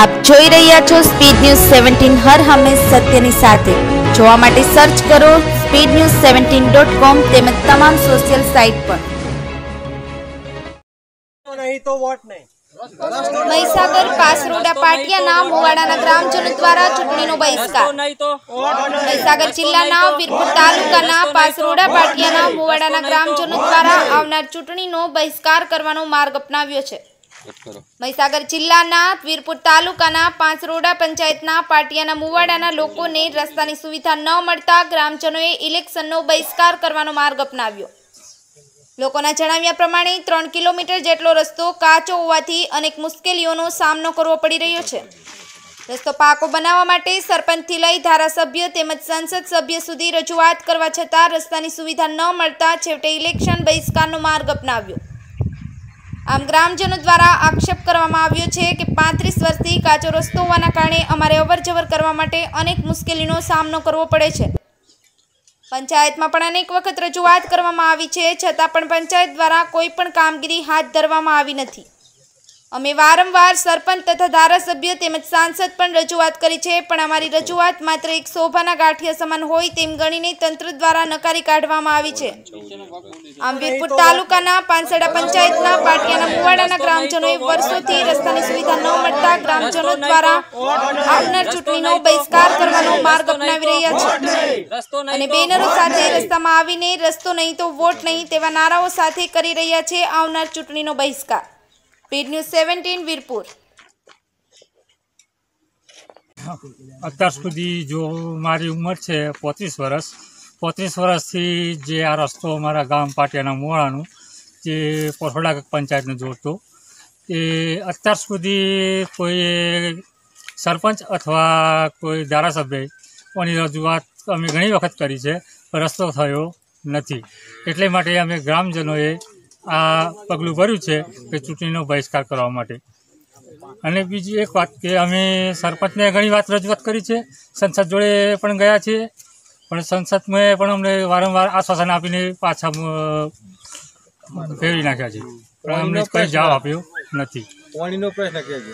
આપ જોઈ રહ્યા છો સ્પીડ ન્યૂઝ સેવન્ટીન હર હંમેશ સત્યની સાથે. જોવા માટે સર્ચ કરો speed news seventeen dot com તેમજ તમામ સોશિયલ સાઇટ પર. નહીં તો વોટ નહીં. મહીસાગર પાસરોડા પાટિયાના મુવાડાના ગ્રામજનો દ્વારા ચૂંટણીનો બહિષ્કાર. મહીસાગર જિલ્લાના વીરપુર તાલુકાના પાસરોડા પાટિયાના મુવાડાના ગ્રામજનો દ્વારા આવનાર ચૂંટણીનો બહિષ્કાર કરવાનો માર્ગ અપનાવ્યો છે. મહીસાગર જિલ્લાના વીરપુર તાલુકાના પાંચરોડા પંચાયતના પાટિયાના મુવાડાના લોકોને રસ્તાની સુવિધા ન મળતા ગ્રામજનોએ ઇલેક્શનનો બહિષ્કાર કરવાનો માર્ગ અપનાવ્યો. લોકોના જણાવ્યા પ્રમાણે ત્રણ કિલોમીટર જેટલો રસ્તો કાચો હોવાથી અનેક મુશ્કેલીઓનો સામનો કરવો પડી રહ્યો છે. રસ્તો પાકો બનાવવા માટે સરપંચથી લઈ ધારાસભ્ય તેમજ સંસદ સભ્ય સુધી રજૂઆત કરવા છતાં રસ્તાની સુવિધા ન મળતા છેવટે ઇલેક્શન બહિષ્કારનો માર્ગ અપનાવ્યો. આમ ગ્રામજનો દ્વારા આક્ષેપ કરવામાં આવ્યો છે કે પાંત્રીસ વર્ષથી કાચો રસ્તો હોવાના કારણે અમારે અવરજવર કરવા માટે અનેક મુશ્કેલીનો સામનો કરવો પડે છે. પંચાયતમાં પણ અનેક વખત રજૂઆત કરવામાં આવી છે, છતાં પણ પંચાયત દ્વારા કોઈ પણ કામગીરી હાથ ધરવામાં આવી નથી. અમે વારંવાર સરપંચ તથા ધારાસભ્ય તેમજ સાંસદ પણ રજૂઆત કરી છે, પણ અમારી રજૂઆત માત્ર એક શોભાના ગાંઠિયા સમાન હોય તેમ ગણીને તંત્ર દ્વારા નકારી કાઢવામાં આવી છે. આમ વીરપુર તાલુકાના પાનસડા પંચાયતના પાટિયાના મુવાડાના ગ્રામજનોએ વર્ષોથી રસ્તાની સુવિધા ન મળતા ગ્રામજનો દ્વારા આવનાર ચૂંટણીનો બહિષ્કાર કરવાનો માર્ગ અપનાવી રહ્યા છે. અને બેનરો સાથે રસ્તામાં આવીને રસ્તો નહીં તો વોટ નહીં તેવા નારાઓ સાથે કરી રહ્યા છે આવનાર ચૂંટણીનો બહિષ્કાર. પીડ ન્યૂઝ સેવન્ટીન વીરપુર અત્યાર સુધી જો મારી ઉંમર છે પોત્રીસ વર્ષ. પોત્રીસ વર્ષથી જે આ રસ્તો અમારા ગામ પાટિયાના મોડાનું, જે પરોડા પંચાયતને જોડતો, એ અત્યાર સુધી કોઈ સરપંચ અથવા કોઈ ધારાસભ્ય કોની રજૂઆત અમે ઘણી વખત કરી છે. રસ્તો થયો નથી. એટલે માટે અમે ગ્રામજનોએ આ પગલું ભર્યું છે કે ચૂંટણીનો બહિષ્કાર કરવા માટે. અને બીજી એક વાત કે અમે સરપંચને ઘણી વાત રજૂઆત કરી છે. સંસદ જોડે પણ ગયા છીએ. પણ સંસદમાં પણ અમને વારંવાર આશ્વાસન આપીને પાછા ફેરવી નાખ્યા છે. પણ અમને કોઈ જવાબ આપ્યો નથી. પાણીનો પ્રશ્ન કે છે.